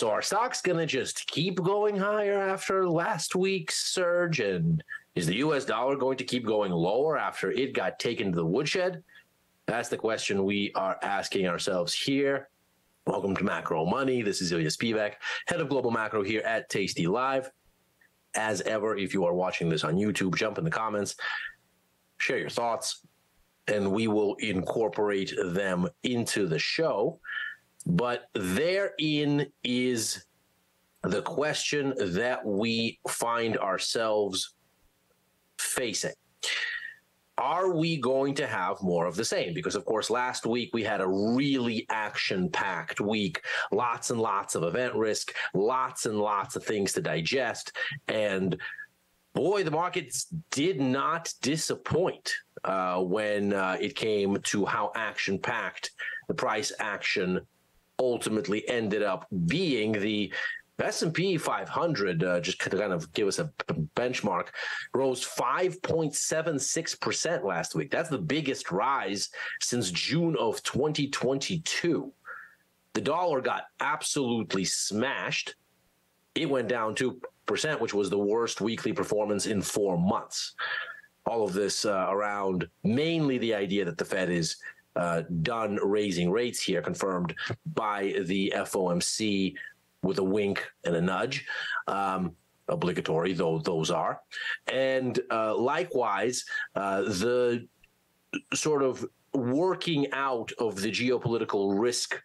So our stock's going to just keep going higher after last week's surge? And is the US dollar going to keep going lower after it got taken to the woodshed? That's the question we are asking ourselves here. Welcome to Macro Money. This is Ilya Spivak, head of global macro here at Tasty Live. As ever, if you are watching this on YouTube, jump in the comments, share your thoughts, and we will incorporate them into the show. But therein is the question that we find ourselves facing. Are we going to have more of the same? Because, of course, last week we had a really action packed week, lots and lots of event risk, lots and lots of things to digest. And boy, the markets did not disappoint uh, when uh, it came to how action packed the price action ultimately ended up being the S&P 500 uh, just to kind of give us a benchmark rose 5.76% last week. That's the biggest rise since June of 2022. The dollar got absolutely smashed. It went down 2%, which was the worst weekly performance in 4 months. All of this uh, around mainly the idea that the Fed is uh, done raising rates here, confirmed by the FOMC with a wink and a nudge. Um, obligatory, though those are. And uh, likewise, uh, the sort of working out of the geopolitical risk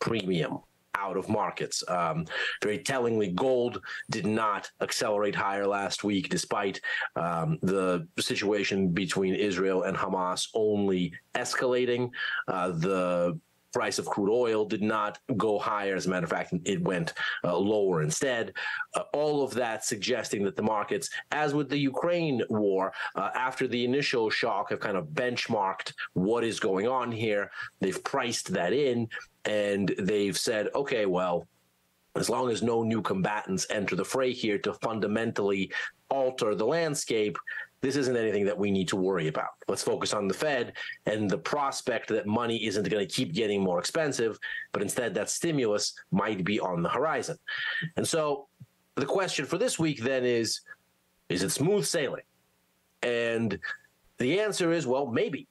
premium out of markets. Um, very tellingly, gold did not accelerate higher last week, despite um, the situation between Israel and Hamas only escalating. Uh, the price of crude oil did not go higher. As a matter of fact, it went uh, lower instead. Uh, all of that suggesting that the markets, as with the Ukraine war, uh, after the initial shock, have kind of benchmarked what is going on here. They've priced that in and they've said, okay, well, as long as no new combatants enter the fray here to fundamentally alter the landscape, this isn't anything that we need to worry about. Let's focus on the Fed and the prospect that money isn't going to keep getting more expensive, but instead that stimulus might be on the horizon. And so the question for this week then is is it smooth sailing? And the answer is well, maybe.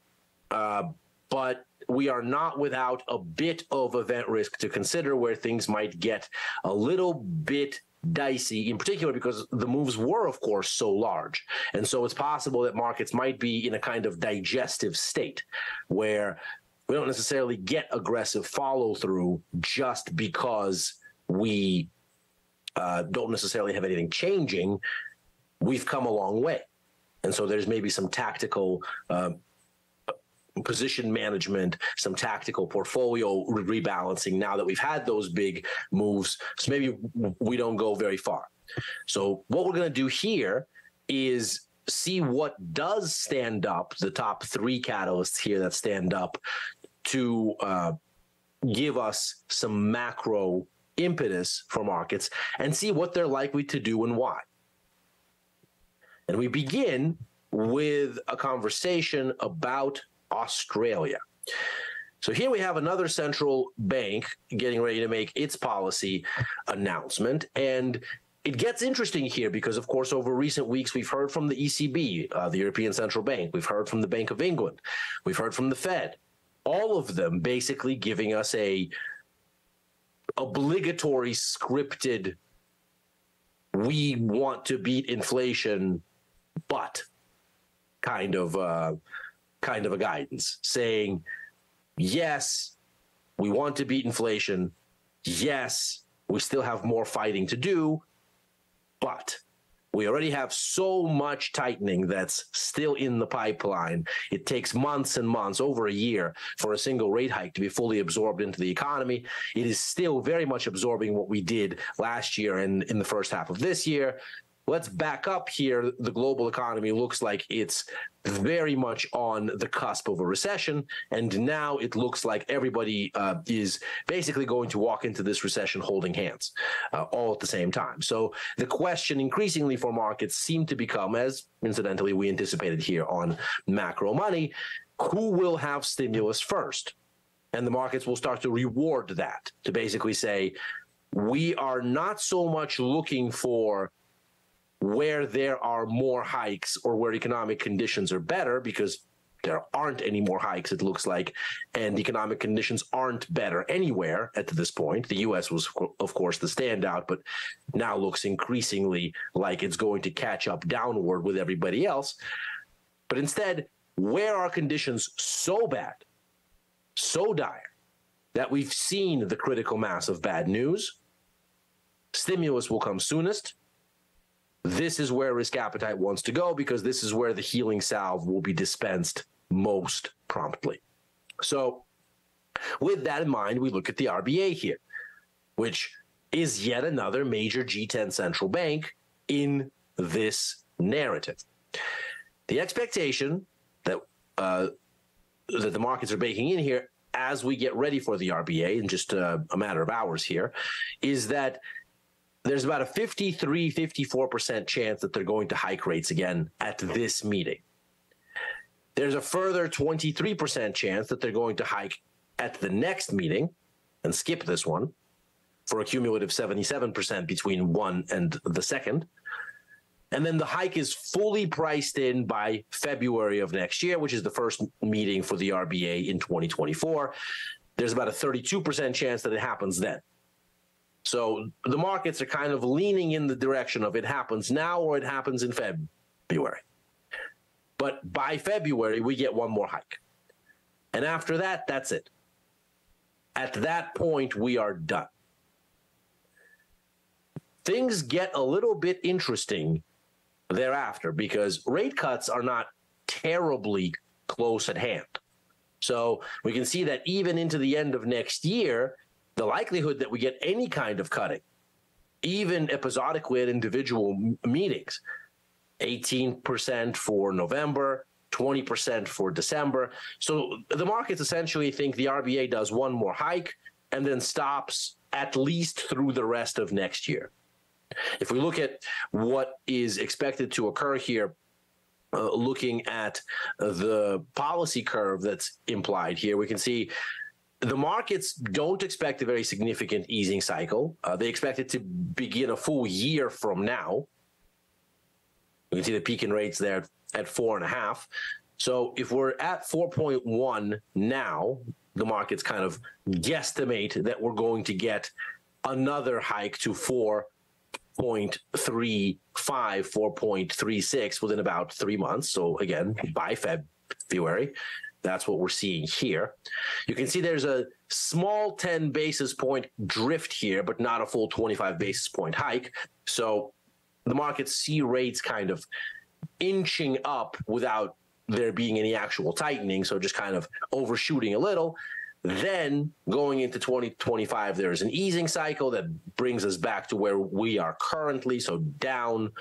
Uh, but we are not without a bit of event risk to consider where things might get a little bit dicey, in particular because the moves were, of course, so large. And so it's possible that markets might be in a kind of digestive state where we don't necessarily get aggressive follow through just because we uh, don't necessarily have anything changing. We've come a long way. And so there's maybe some tactical uh, position management, some tactical portfolio rebalancing now that we've had those big moves. So maybe we don't go very far. So what we're going to do here is see what does stand up, the top three catalysts here that stand up to uh, give us some macro impetus for markets and see what they're likely to do and why. And we begin with a conversation about Australia. So here we have another central bank getting ready to make its policy announcement. And it gets interesting here because, of course, over recent weeks, we've heard from the ECB, uh, the European Central Bank. We've heard from the Bank of England. We've heard from the Fed. All of them basically giving us a obligatory scripted, we want to beat inflation, but kind of uh, kind of a guidance saying, yes, we want to beat inflation. Yes, we still have more fighting to do, but we already have so much tightening that's still in the pipeline. It takes months and months, over a year, for a single rate hike to be fully absorbed into the economy. It is still very much absorbing what we did last year and in the first half of this year let's back up here. The global economy looks like it's very much on the cusp of a recession. And now it looks like everybody uh, is basically going to walk into this recession holding hands uh, all at the same time. So the question increasingly for markets seem to become, as incidentally we anticipated here on macro money, who will have stimulus first? And the markets will start to reward that to basically say, we are not so much looking for where there are more hikes or where economic conditions are better because there aren't any more hikes, it looks like, and economic conditions aren't better anywhere at this point. The US was, of course, the standout, but now looks increasingly like it's going to catch up downward with everybody else. But instead, where are conditions so bad, so dire, that we've seen the critical mass of bad news? Stimulus will come soonest this is where risk appetite wants to go because this is where the healing salve will be dispensed most promptly. So, with that in mind, we look at the RBA here, which is yet another major G10 central bank in this narrative. The expectation that uh, that the markets are baking in here as we get ready for the RBA in just a, a matter of hours here is that there's about a 53, 54% chance that they're going to hike rates again at this meeting. There's a further 23% chance that they're going to hike at the next meeting and skip this one for a cumulative 77% between one and the second. And then the hike is fully priced in by February of next year, which is the first meeting for the RBA in 2024. There's about a 32% chance that it happens then. So the markets are kind of leaning in the direction of it happens now or it happens in February. But by February, we get one more hike. And after that, that's it. At that point, we are done. Things get a little bit interesting thereafter because rate cuts are not terribly close at hand. So we can see that even into the end of next year, the likelihood that we get any kind of cutting, even episodically at individual meetings, 18% for November, 20% for December. So the markets essentially think the RBA does one more hike and then stops at least through the rest of next year. If we look at what is expected to occur here, uh, looking at the policy curve that's implied here, we can see the markets don't expect a very significant easing cycle. Uh, they expect it to begin a full year from now. You can see the peak in rates there at four and a half. So if we're at 4.1 now, the markets kind of guesstimate that we're going to get another hike to 4.35, 4.36 within about three months. So again, by Feb February. That's what we're seeing here. You can see there's a small 10 basis point drift here, but not a full 25 basis point hike. So the markets see rates kind of inching up without there being any actual tightening. So just kind of overshooting a little. Then going into 2025, there is an easing cycle that brings us back to where we are currently. So down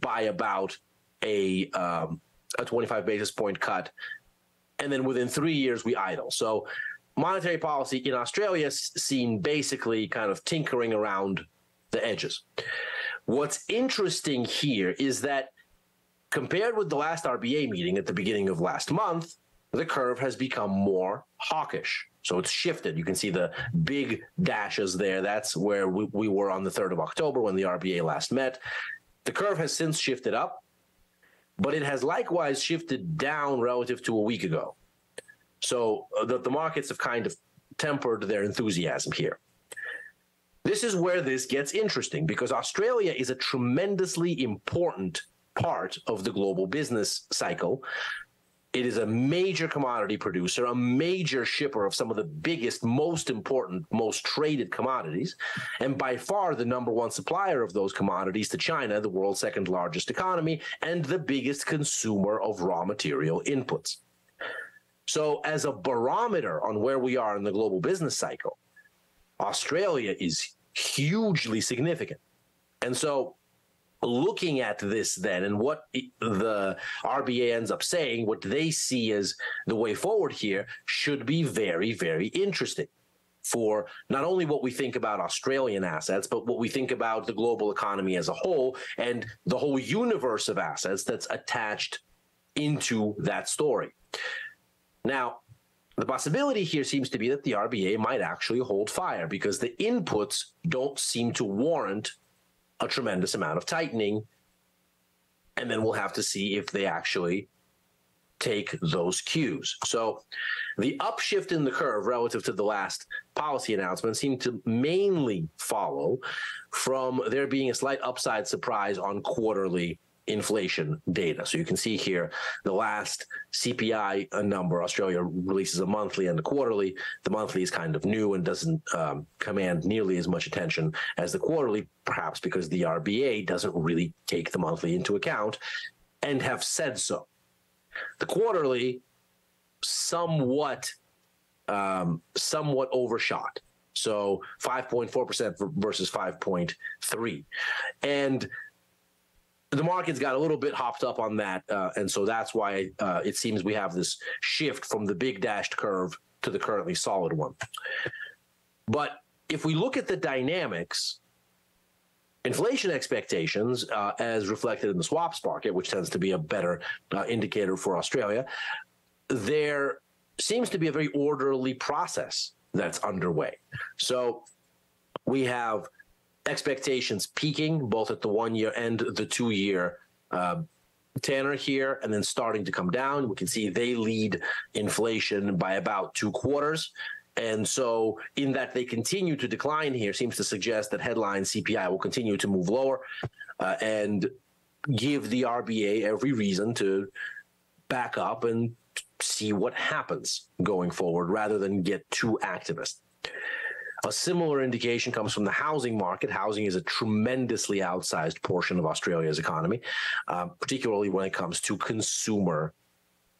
by about a um, a 25 basis point cut and then within three years we idle. So monetary policy in Australia is seen basically kind of tinkering around the edges. What's interesting here is that compared with the last RBA meeting at the beginning of last month, the curve has become more hawkish. So it's shifted. You can see the big dashes there. That's where we, we were on the 3rd of October when the RBA last met. The curve has since shifted up but it has likewise shifted down relative to a week ago. So uh, the, the markets have kind of tempered their enthusiasm here. This is where this gets interesting because Australia is a tremendously important part of the global business cycle it is a major commodity producer, a major shipper of some of the biggest, most important, most traded commodities, and by far the number one supplier of those commodities to China, the world's second largest economy, and the biggest consumer of raw material inputs. So, as a barometer on where we are in the global business cycle, Australia is hugely significant. And so, looking at this then and what the RBA ends up saying, what they see as the way forward here should be very, very interesting for not only what we think about Australian assets, but what we think about the global economy as a whole and the whole universe of assets that's attached into that story. Now, The possibility here seems to be that the RBA might actually hold fire because the inputs don't seem to warrant a tremendous amount of tightening. And then we'll have to see if they actually take those cues. So the upshift in the curve relative to the last policy announcement seemed to mainly follow from there being a slight upside surprise on quarterly inflation data. So you can see here the last CPI number. Australia releases a monthly and a quarterly. The monthly is kind of new and doesn't um, command nearly as much attention as the quarterly, perhaps because the RBA doesn't really take the monthly into account and have said so. The quarterly, somewhat, um, somewhat overshot. So 5.4% versus 5.3. And the market's got a little bit hopped up on that. Uh, and so that's why uh, it seems we have this shift from the big dashed curve to the currently solid one. But if we look at the dynamics, inflation expectations, uh, as reflected in the swaps market, which tends to be a better uh, indicator for Australia, there seems to be a very orderly process that's underway. So we have expectations peaking both at the one year and the two year uh, tenor here, and then starting to come down. We can see they lead inflation by about two quarters. And so, in that they continue to decline here, seems to suggest that headline CPI will continue to move lower uh, and give the RBA every reason to back up and see what happens going forward rather than get too activist. A similar indication comes from the housing market. Housing is a tremendously outsized portion of Australia's economy, uh, particularly when it comes to consumer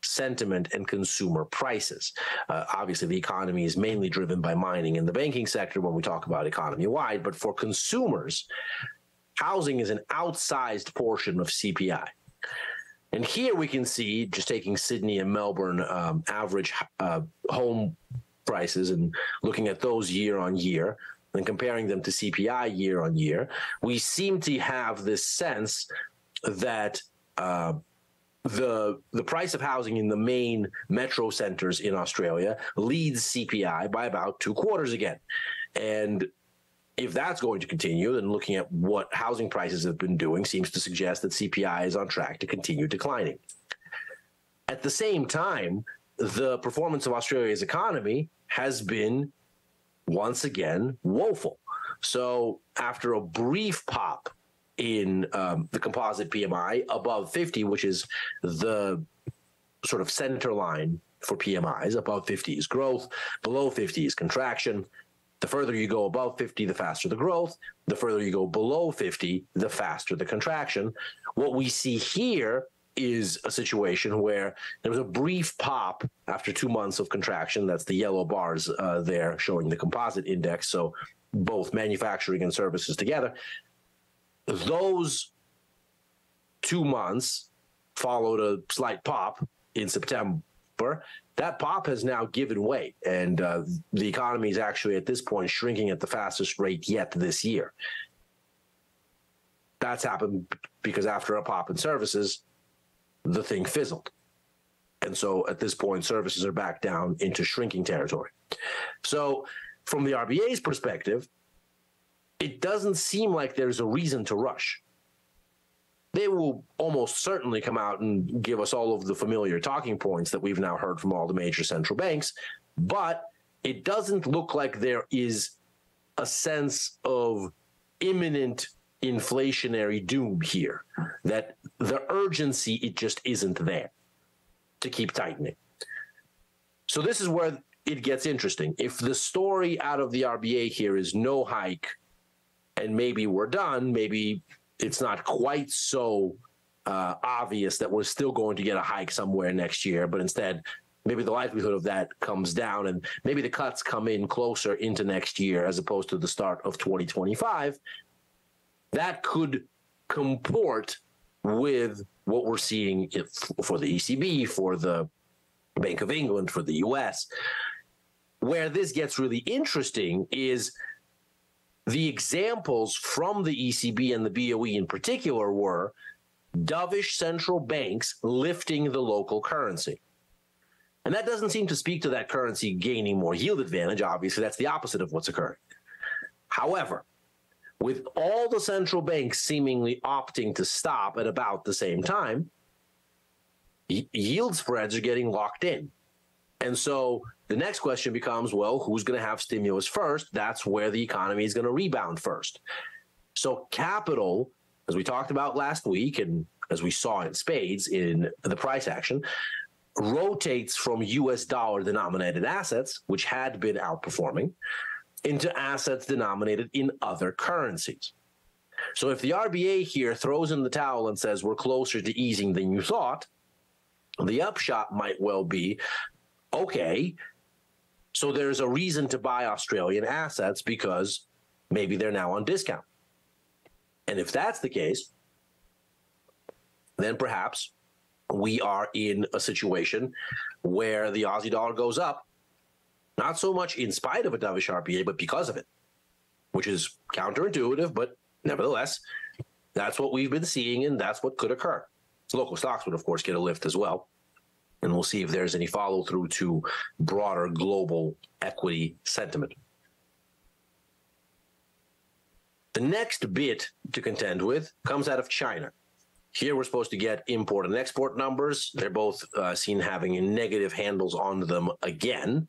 sentiment and consumer prices. Uh, obviously, the economy is mainly driven by mining and the banking sector when we talk about economy wide, but for consumers, housing is an outsized portion of CPI. And here we can see, just taking Sydney and Melbourne um, average uh, home prices and looking at those year on year and comparing them to CPI year on year, we seem to have this sense that uh, the the price of housing in the main metro centers in Australia leads CPI by about two quarters again, and if that's going to continue, then looking at what housing prices have been doing seems to suggest that CPI is on track to continue declining. At the same time, the performance of Australia's economy has been once again woeful. So after a brief pop in um, the composite PMI above 50, which is the sort of center line for PMIs. Above 50 is growth, below 50 is contraction. The further you go above 50, the faster the growth. The further you go below 50, the faster the contraction. What we see here is a situation where there was a brief pop after two months of contraction. That's the yellow bars uh, there showing the composite index. So both manufacturing and services together those two months followed a slight pop in September. That pop has now given way, and uh, the economy is actually at this point shrinking at the fastest rate yet this year. That's happened because after a pop in services, the thing fizzled. And so at this point, services are back down into shrinking territory. So, from the RBA's perspective, it doesn't seem like there's a reason to rush. They will almost certainly come out and give us all of the familiar talking points that we've now heard from all the major central banks, but it doesn't look like there is a sense of imminent inflationary doom here, that the urgency, it just isn't there to keep tightening. So, this is where it gets interesting. If the story out of the RBA here is no hike and maybe we're done. Maybe it's not quite so uh, obvious that we're still going to get a hike somewhere next year, but instead, maybe the likelihood of that comes down and maybe the cuts come in closer into next year as opposed to the start of 2025. That could comport with what we're seeing for the ECB, for the Bank of England, for the US. Where this gets really interesting is the examples from the ECB and the BOE in particular were dovish central banks lifting the local currency. And that doesn't seem to speak to that currency gaining more yield advantage. Obviously, that's the opposite of what's occurring. However, with all the central banks seemingly opting to stop at about the same time, y- yield spreads are getting locked in. And so the next question becomes well, who's going to have stimulus first? That's where the economy is going to rebound first. So, capital, as we talked about last week, and as we saw in spades in the price action, rotates from US dollar denominated assets, which had been outperforming, into assets denominated in other currencies. So if the RBA here throws in the towel and says we're closer to easing than you thought, the upshot might well be okay, so there's a reason to buy Australian assets because maybe they're now on discount. And if that's the case, then perhaps we are in a situation where the Aussie dollar goes up, not so much in spite of a dovish RBA, but because of it, which is counterintuitive, but nevertheless, that's what we've been seeing, and that's what could occur. Local stocks would, of course, get a lift as well. And we'll see if there's any follow through to broader global equity sentiment. The next bit to contend with comes out of China. Here we're supposed to get import and export numbers. They're both uh, seen having negative handles on them again,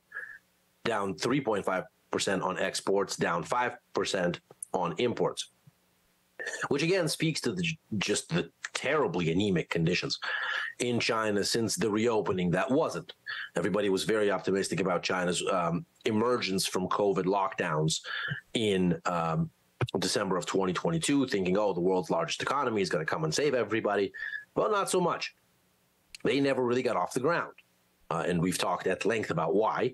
down 3.5% on exports, down 5% on imports, which again speaks to the, just the terribly anemic conditions in China since the reopening that wasn't. Everybody was very optimistic about China's um, emergence from COVID lockdowns in um, December of 2022, thinking, oh, the world's largest economy is going to come and save everybody. Well, not so much. They never really got off the ground. Uh, and we've talked at length about why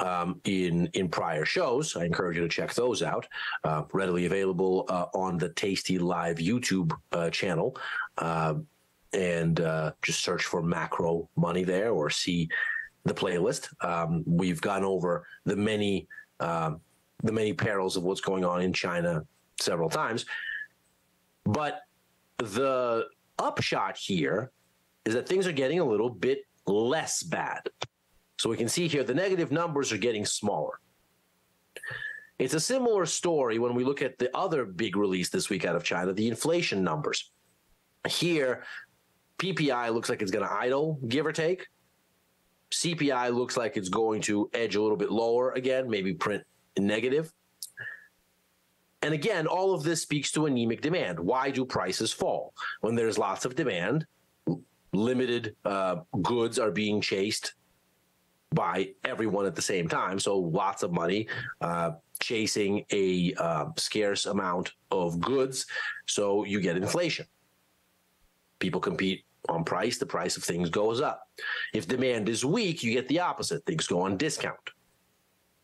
um, in in prior shows. I encourage you to check those out. Uh, readily available uh, on the Tasty Live YouTube uh, channel, uh, and uh, just search for Macro Money there, or see the playlist. Um, we've gone over the many um, the many perils of what's going on in China several times. But the upshot here is that things are getting a little bit less bad. So we can see here the negative numbers are getting smaller. It's a similar story when we look at the other big release this week out of China, the inflation numbers. Here, PPI looks like it's going to idle, give or take. CPI looks like it's going to edge a little bit lower again, maybe print negative. And again, all of this speaks to anemic demand. Why do prices fall? When there's lots of demand, limited uh, goods are being chased by everyone at the same time. So lots of money uh, chasing a uh, scarce amount of goods. So you get inflation. People compete on price, the price of things goes up. If demand is weak, you get the opposite. Things go on discount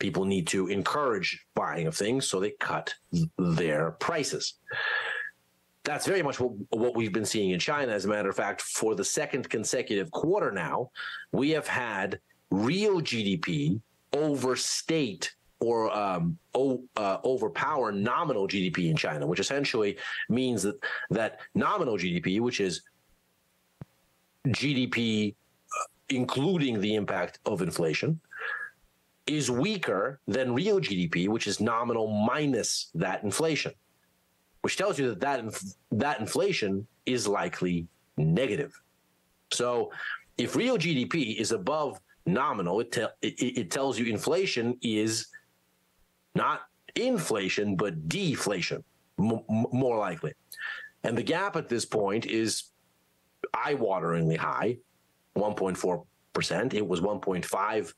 people need to encourage buying of things, so they cut their prices. That's very much what, what we've been seeing in China. As a matter of fact, for the second consecutive quarter now, we have had real GDP overstate or um, o- uh, overpower nominal GDP in China, which essentially means that that nominal GDP, which is GDP uh, including the impact of inflation, is weaker than real GDP, which is nominal minus that inflation, which tells you that that, inf- that inflation is likely negative. So if real GDP is above nominal, it, te- it, it tells you inflation is not inflation, but deflation, m- more likely. And the gap at this point is eye wateringly high 1.4%. It was 1.5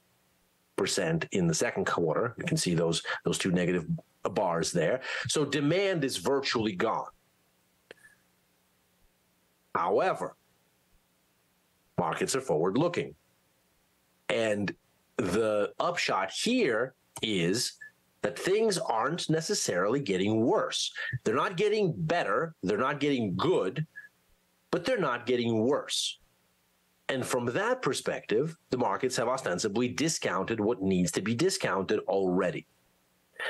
percent in the second quarter. You can see those those two negative bars there. So demand is virtually gone. However, markets are forward looking. And the upshot here is that things aren't necessarily getting worse. They're not getting better, they're not getting good, but they're not getting worse. And from that perspective, the markets have ostensibly discounted what needs to be discounted already.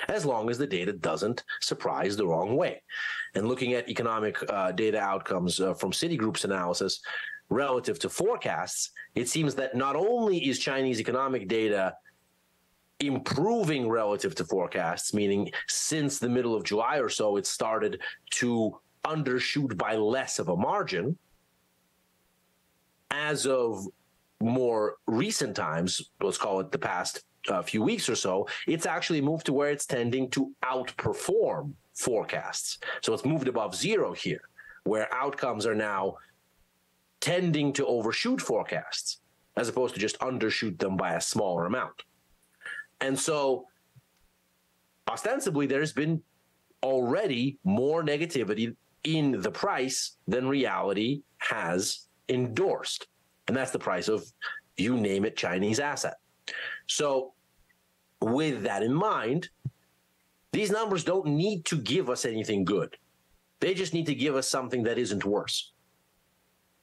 As long as the data doesn't surprise the wrong way. And looking at economic uh, data outcomes uh, from Citigroup's analysis relative to forecasts, it seems that not only is Chinese economic data improving relative to forecasts, meaning since the middle of July or so, it started to undershoot by less of a margin. As of more recent times, let's call it the past uh, few weeks or so, it's actually moved to where it's tending to outperform forecasts. So it's moved above zero here, where outcomes are now tending to overshoot forecasts as opposed to just undershoot them by a smaller amount. And so ostensibly there's been already more negativity in the price than reality has endorsed. And that's the price of you name it Chinese asset. So with that in mind, these numbers don't need to give us anything good. They just need to give us something that isn't worse.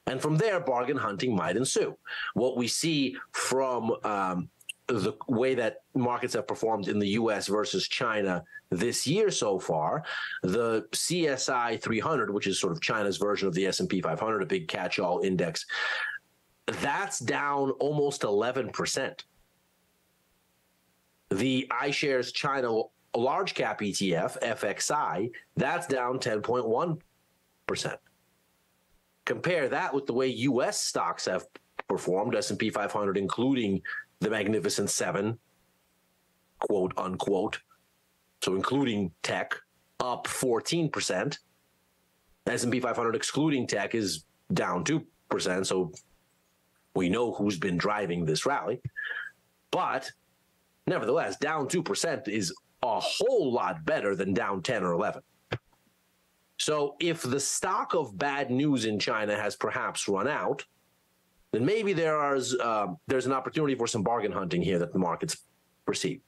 And from there, bargain hunting might ensue. What we see from um, the way that markets have performed in the U.S. versus China this year so far, the CSI 300, which is sort of China's version of the S&P 500, a big catch-all index, that's down almost 11 percent. The iShares China large cap ETF, FXI, that's down 10.1%. Compare that with the way US stocks have performed, S&P 500 including the Magnificent 7, quote unquote. So including tech up 14%. S&P 500 excluding tech is down 2%, so we know who's been driving this rally. But Nevertheless, down 2% is a whole lot better than down 10 or 11. So if the stock of bad news in China has perhaps run out, then maybe there is uh, there's an opportunity for some bargain hunting here that the markets perceive.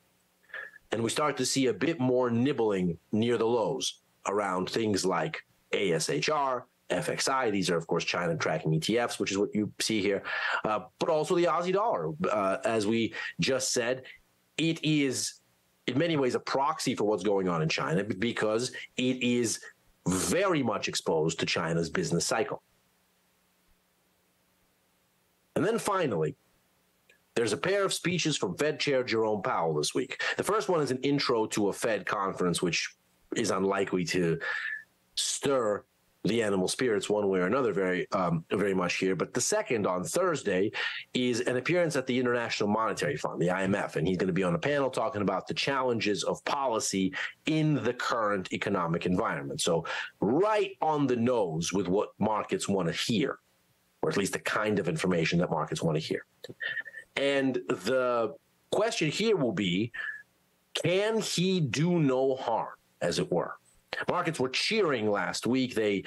And we start to see a bit more nibbling near the lows around things like ASHR, FXI. These are, of course, China tracking ETFs, which is what you see here, uh, but also the Aussie dollar. Uh, as we just said, it is in many ways a proxy for what's going on in China because it is very much exposed to China's business cycle. And then finally, there's a pair of speeches from Fed Chair Jerome Powell this week. The first one is an intro to a Fed conference, which is unlikely to stir the animal spirits one way or another very um, very much here. But the second on Thursday is an appearance at the International Monetary Fund, the IMF, and he's going to be on a panel talking about the challenges of policy in the current economic environment. So right on the nose with what markets want to hear, or at least the kind of information that markets want to hear. And the question here will be, can he do no harm, as it were? Markets were cheering last week. They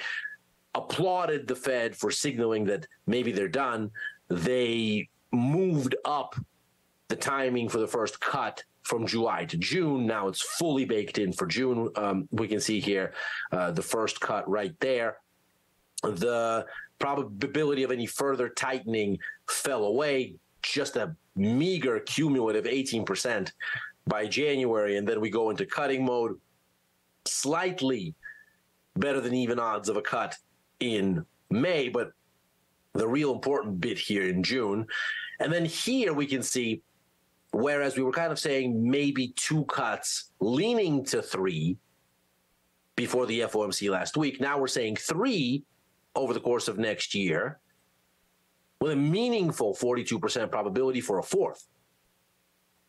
applauded the Fed for signaling that maybe they're done. They moved up the timing for the first cut from July to June. Now it's fully baked in for June. Um, we can see here uh, the first cut right there. The probability of any further tightening fell away, just a meager cumulative 18% by January. And then we go into cutting mode slightly better than even odds of a cut in May, but the real important bit here in June. And then here we can see, whereas we were kind of saying maybe two cuts leaning to three before the FOMC last week, now we're saying three over the course of next year with a meaningful 42% probability for a fourth.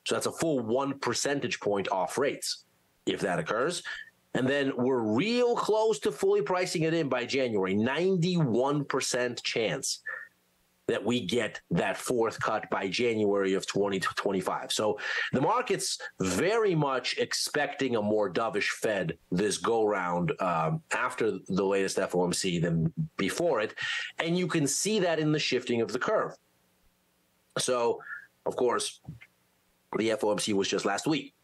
So that's a full one percentage point off rates if that occurs. And then we're real close to fully pricing it in by January. 91% chance that we get that fourth cut by January of 2025. So the market's very much expecting a more dovish Fed this go round um, after the latest FOMC than before it. And you can see that in the shifting of the curve. So, of course, the FOMC was just last week.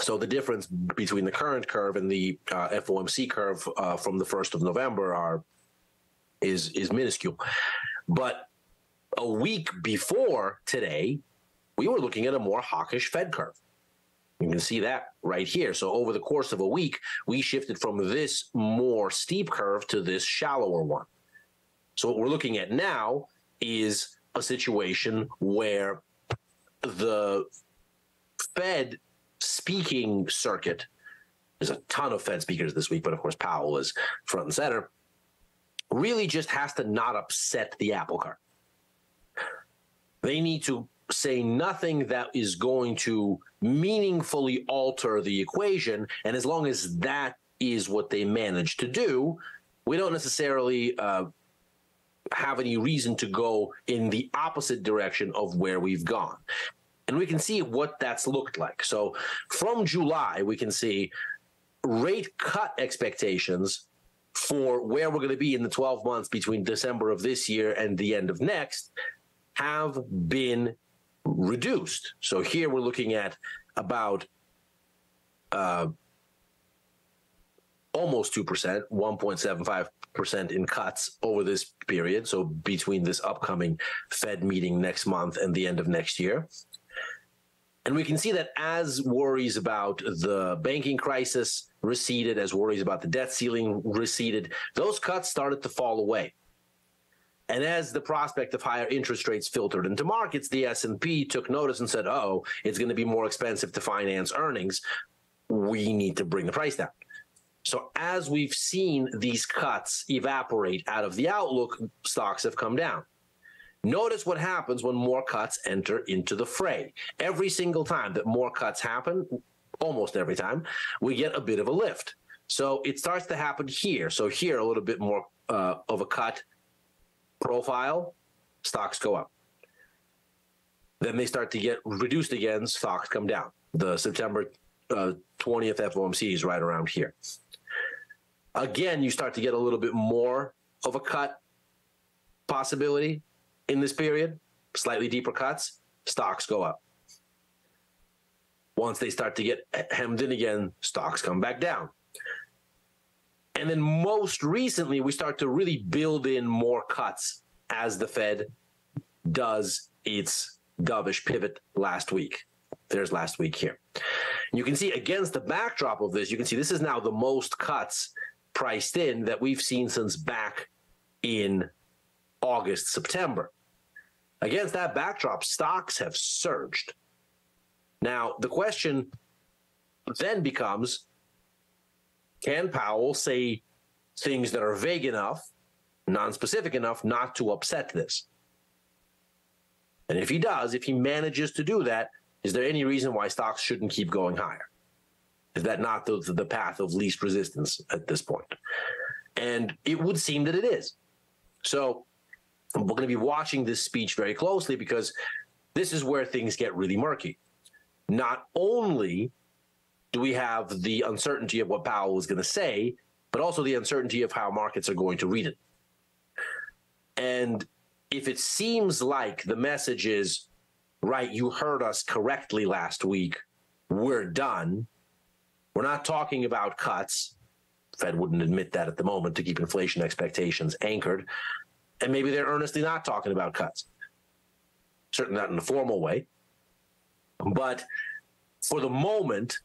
So the difference between the current curve and the uh, FOMC curve uh, from the first of November are is is minuscule. But a week before today, we were looking at a more hawkish Fed curve. You can see that right here. So over the course of a week, we shifted from this more steep curve to this shallower one. So what we're looking at now is a situation where the Fed speaking circuit there's a ton of Fed speakers this week, but of course Powell is front and center. Really just has to not upset the apple cart. They need to say nothing that is going to meaningfully alter the equation. And as long as that is what they manage to do, we don't necessarily uh, have any reason to go in the opposite direction of where we've gone. And we can see what that's looked like. So from July, we can see rate cut expectations for where we're going to be in the 12 months between December of this year and the end of next have been reduced. So here we're looking at about uh, almost 2%, 1.75% in cuts over this period. So between this upcoming Fed meeting next month and the end of next year. And we can see that as worries about the banking crisis receded, as worries about the debt ceiling receded, those cuts started to fall away. And as the prospect of higher interest rates filtered into markets, the S&P took notice and said, "Oh, it's going to be more expensive to finance earnings. We need to bring the price down." So as we've seen these cuts evaporate out of the outlook, stocks have come down. Notice what happens when more cuts enter into the fray. Every single time that more cuts happen, almost every time, we get a bit of a lift. So it starts to happen here. So here, a little bit more uh, of a cut profile, stocks go up. Then they start to get reduced again, stocks come down. The September uh, 20th FOMC is right around here. Again, you start to get a little bit more of a cut possibility in this period, slightly deeper cuts, stocks go up. Once they start to get hemmed in again, stocks come back down. And then most recently, we start to really build in more cuts as the Fed does its dovish pivot last week. There's last week here. You can see against the backdrop of this, you can see this is now the most cuts priced in that we've seen since back in August, September. Against that backdrop, stocks have surged. Now, the question then becomes can Powell say things that are vague enough, non-specific enough not to upset this? And if he does, if he manages to do that, is there any reason why stocks shouldn't keep going higher? Is that not the, the path of least resistance at this point? And it would seem that it is. So we're going to be watching this speech very closely because this is where things get really murky. Not only do we have the uncertainty of what Powell is going to say, but also the uncertainty of how markets are going to read it. And if it seems like the message is, right, you heard us correctly last week, we're done. We're not talking about cuts. Fed wouldn't admit that at the moment to keep inflation expectations anchored and maybe they're earnestly not talking about cuts. Certainly not in a formal way. But for the moment,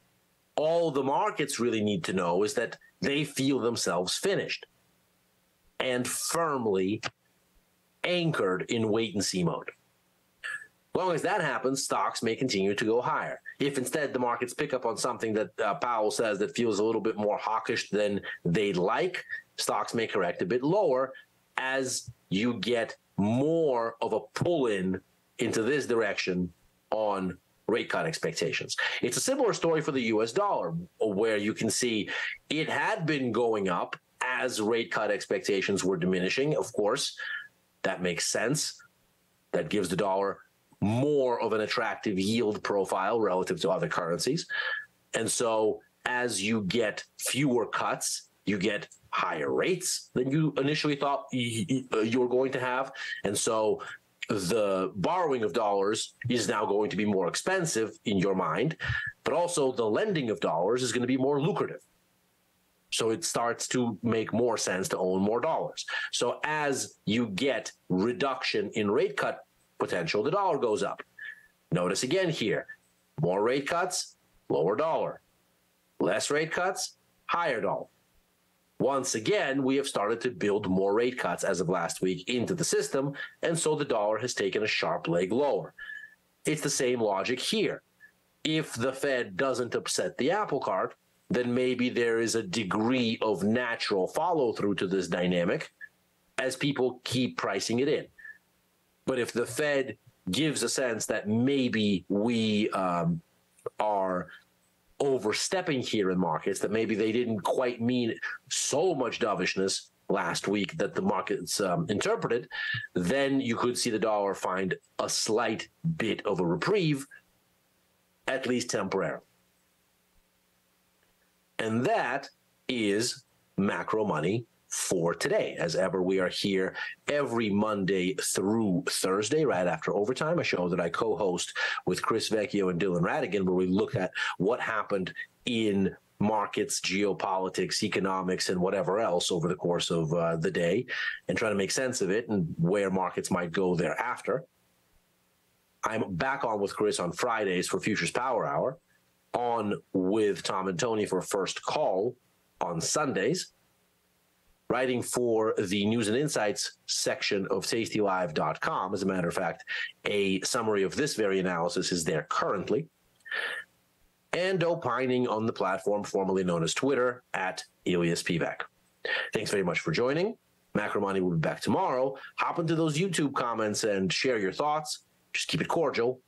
all the markets really need to know is that they feel themselves finished and firmly anchored in wait and see mode. As long as that happens, stocks may continue to go higher. If instead the markets pick up on something that uh, Powell says that feels a little bit more hawkish than they'd like, stocks may correct a bit lower as you get more of a pull in into this direction on rate cut expectations. It's a similar story for the US dollar, where you can see it had been going up as rate cut expectations were diminishing. Of course, that makes sense. That gives the dollar more of an attractive yield profile relative to other currencies. And so as you get fewer cuts, you get higher rates than you initially thought uh, you, were going to have. And so the borrowing of dollars is now going to be more expensive in your mind, but also the lending of dollars is going to be more lucrative. So it starts to make more sense to own more dollars. So as you get reduction in rate cut potential, the dollar goes up. Notice again here, more rate cuts, lower dollar. Less rate cuts, higher dollar. Once again, we have started to build more rate cuts as of last week into the system, and so the dollar has taken a sharp leg lower. It's the same logic here. If the Fed doesn't upset the apple cart, then maybe there is a degree of natural follow through to this dynamic as people keep pricing it in. But if the Fed gives a sense that maybe we um, are overstepping here in markets, that maybe they didn't quite mean so much dovishness last week that the markets um, interpreted, then you could see the dollar find a slight bit of a reprieve, at least temporarily. And that is macro money for today. As ever, we are here every Monday through Thursday, right after overtime, a show that I co host with Chris Vecchio and Dylan Ratigan, where we look at what happened in markets, geopolitics, economics, and whatever else over the course of uh, the day and try to make sense of it and where markets might go thereafter. I'm back on with Chris on Fridays for Futures Power Hour, on with Tom and Tony for First Call on Sundays writing for the news and insights section of tastylive.com. As a matter of fact, a summary of this very analysis is there currently. And opining on the platform formerly known as Twitter at Ilya Spivak. Thanks very much for joining. Macro Money will be back tomorrow. Hop into those YouTube comments and share your thoughts. Just keep it cordial.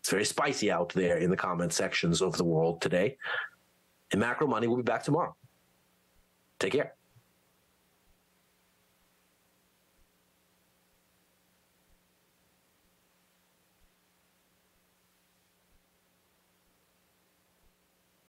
It's very spicy out there in the comment sections of the world today. And Macro Money will be back tomorrow. Take care.